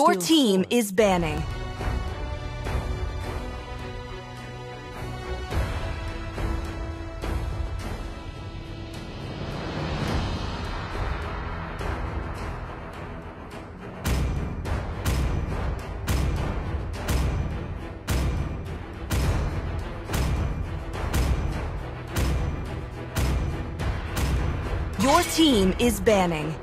Your team is banning. Your team is banning.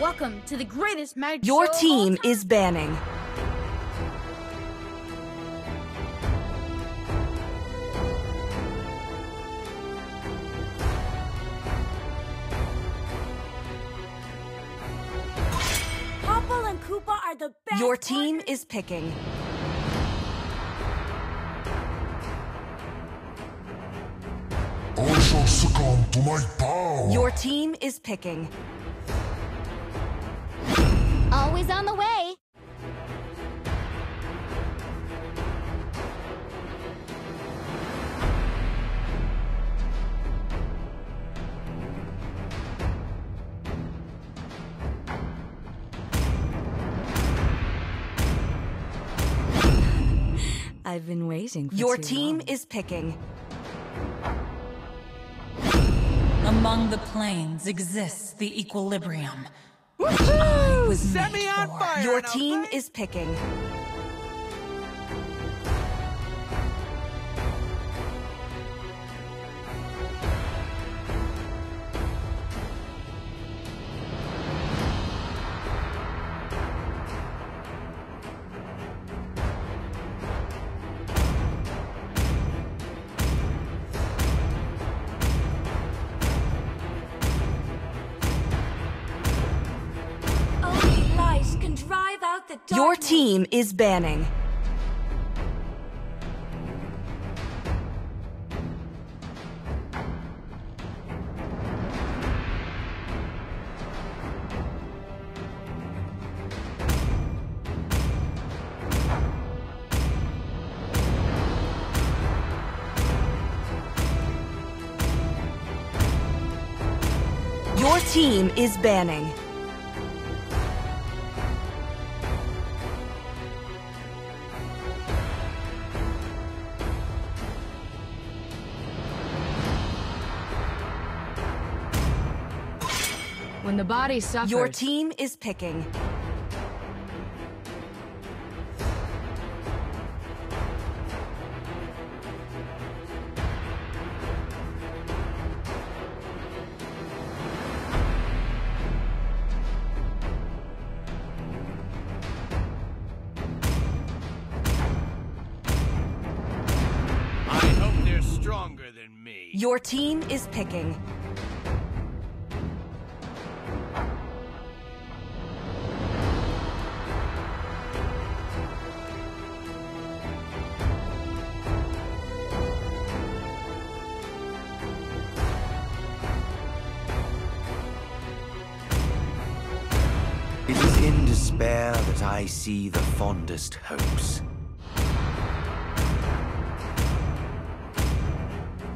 Welcome to the greatest magic Your show of all team time. is banning. Popol and Kupa are the best. Your team is picking. I shall succumb to my power. Your team is picking. Always on the way. I've been waiting for Your too team long. is picking. Among the planes exists the equilibrium. Woohoo! was Set me on fire. Your team is picking. Banning. Your team is banning. The body suffers, Your team is picking. I hope they're stronger than me. Your team is picking. Despair that I see the fondest hopes.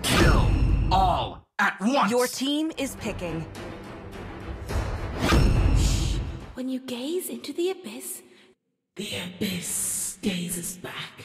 Kill all at once. Your team is picking. When you gaze into the abyss, The abyss gazes back.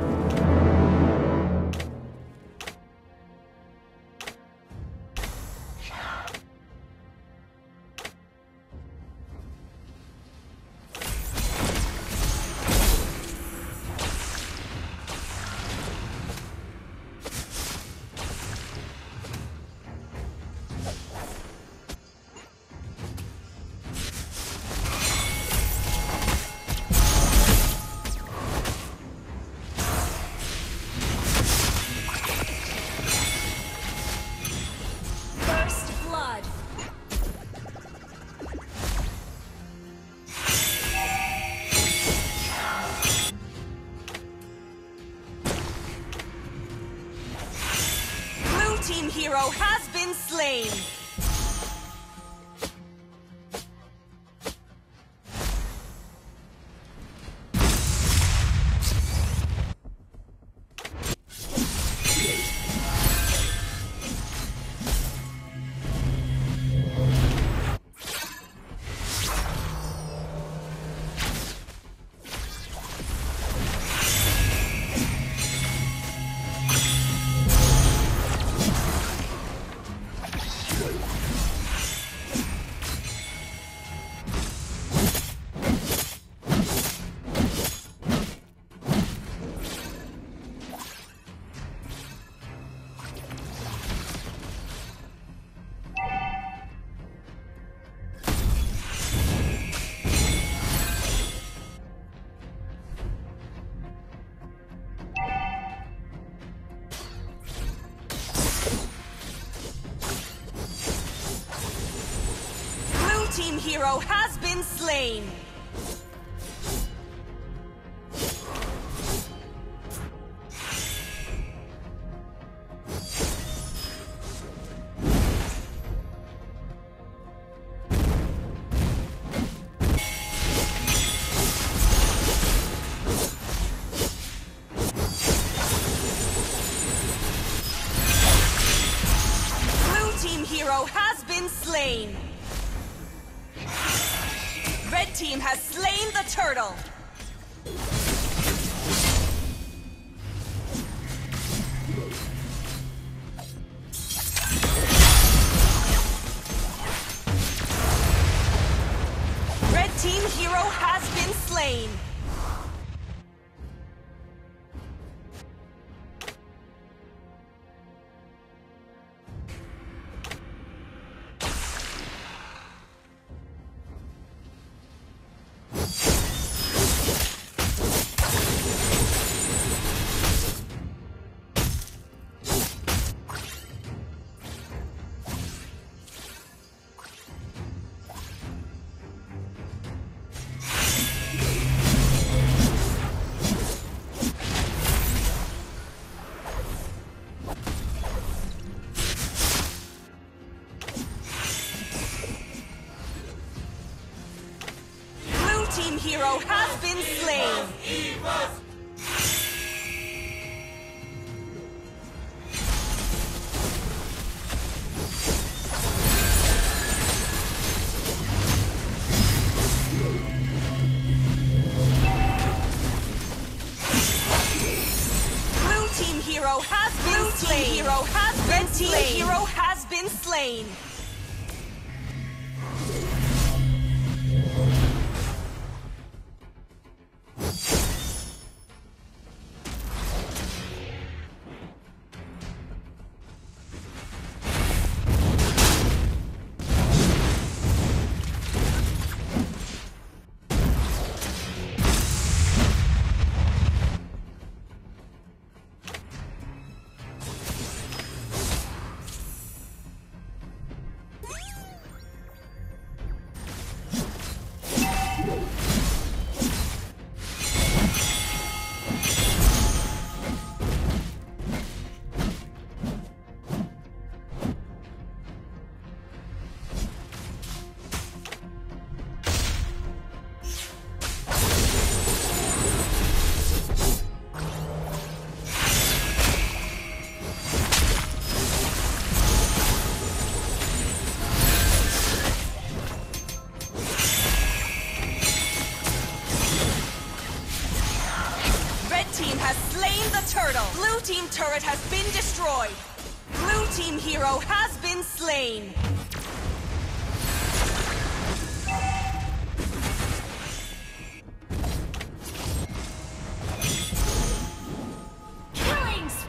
portal. hero has been slain.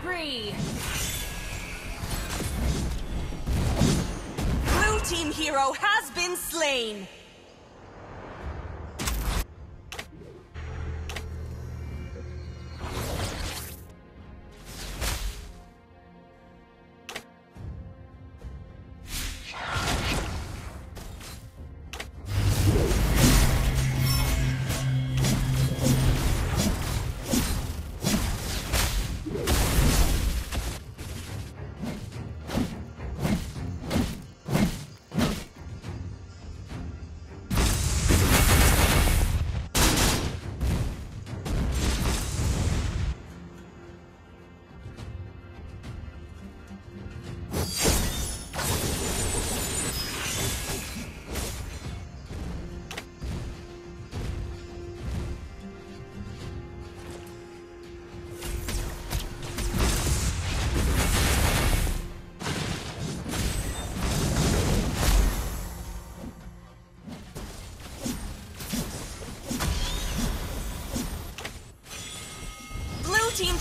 Spree! Blue team hero has been slain.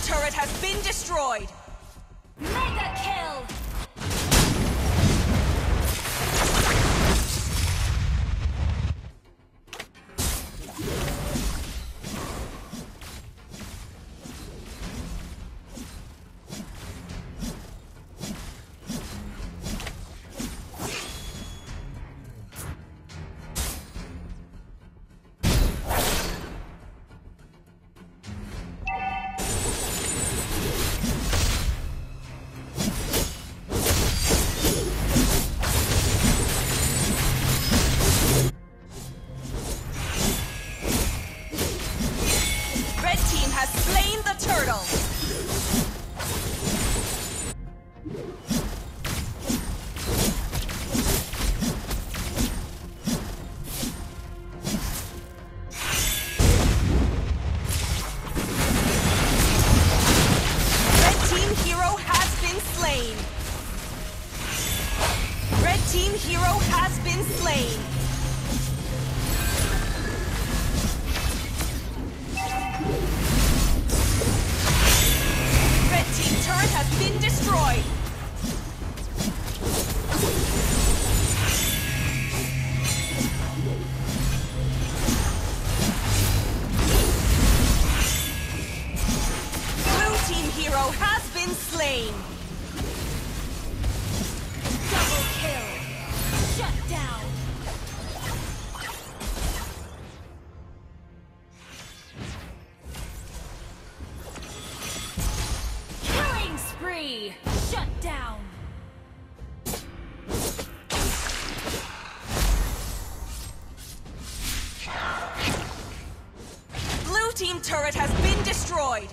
Turret has been destroyed. Mega kill! Has been destroyed. Team turret has been destroyed.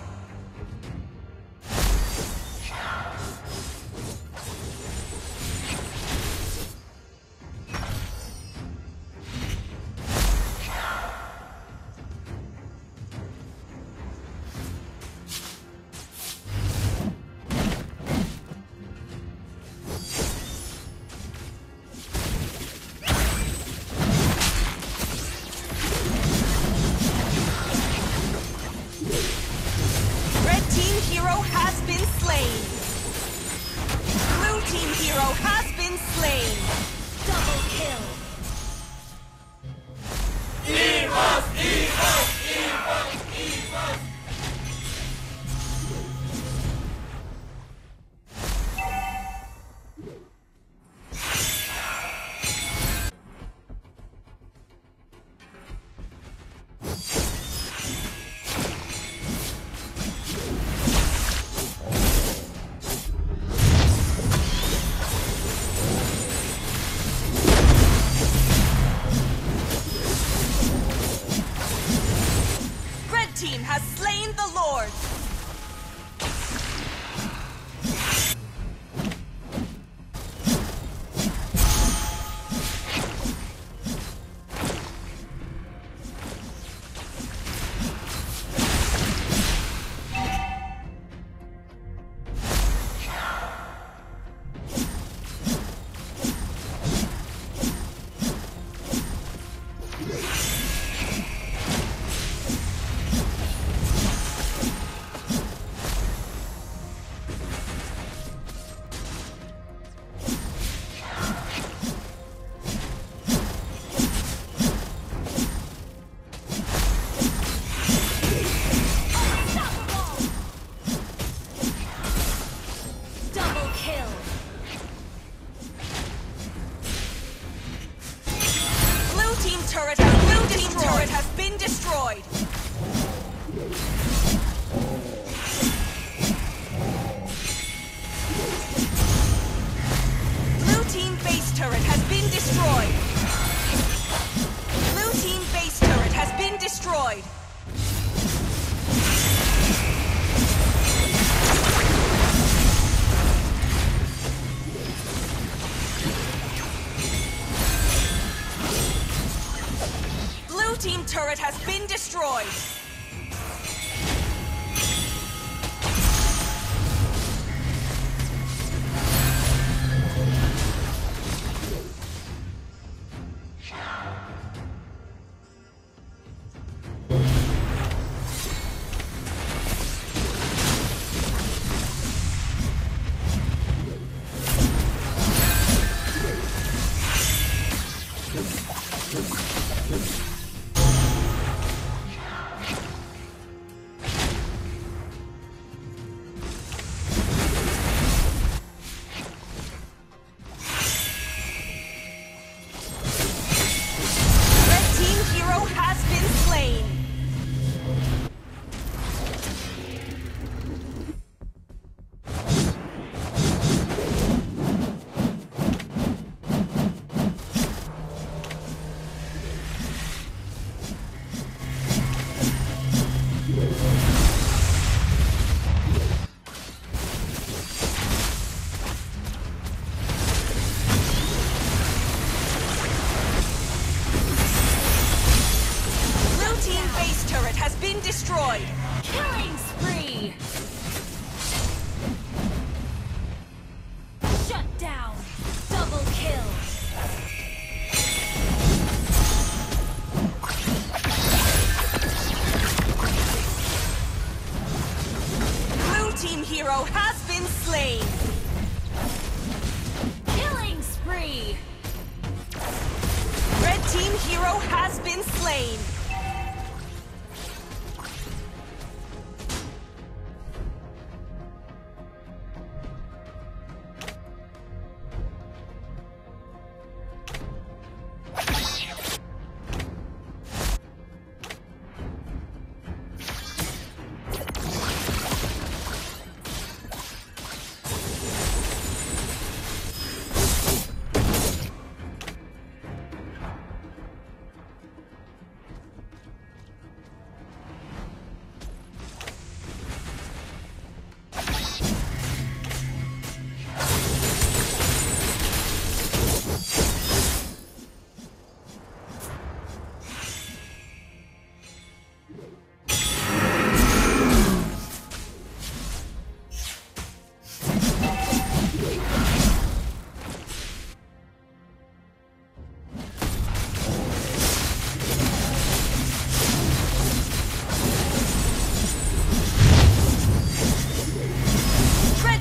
Blue team hero has been slain. Double kill! Red voice. hero has been slain. Killing spree. Red team hero has been slain.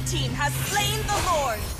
team has slain the Lord.